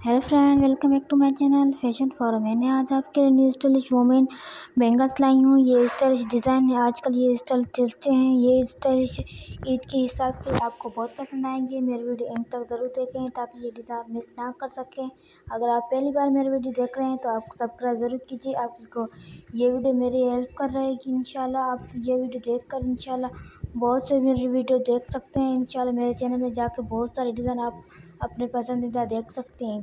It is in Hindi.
Hello friend, welcome back to my channel fashion for मैंने। आज आपके लिए न्यू स्टाइलिश वोमेन बेंगल्स लाई हूँ। ये स्टाइलिश डिज़ाइन है। आजकल ये स्टाइल चलते हैं। ये स्टाइलिश ईद के हिसाब से आपको बहुत पसंद आएँगे। मेरे वीडियो एंड तक ज़रूर देखें ताकि ये डिज़ाइन मिस ना कर सकें। अगर आप पहली बार मेरे वीडियो देख रहे हैं तो आप सब्सक्राइब ज़रूर कीजिए। आपको ये वीडियो मेरी हेल्प कर रहेगी, इंशाल्लाह। आप ये वीडियो देख कर इंशाल्लाह, बहुत से मेरी वीडियो देख सकते हैं। इंशाल्लाह मेरे चैनल में जाकर बहुत सारे डिज़ाइन आप अपने पसंदीदा देख सकते हैं।